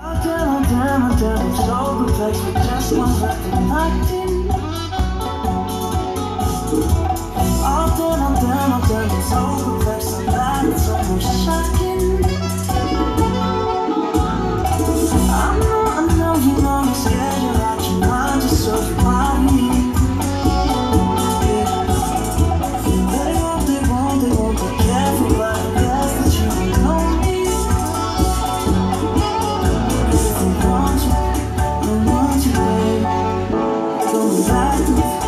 Often I'm down, I'm down, I'm so perplexed with just one left and. Often I'm down, I'm down, I'm so perplexed. life